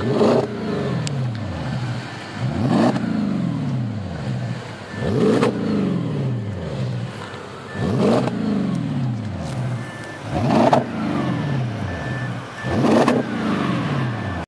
thắng